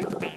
Gracias.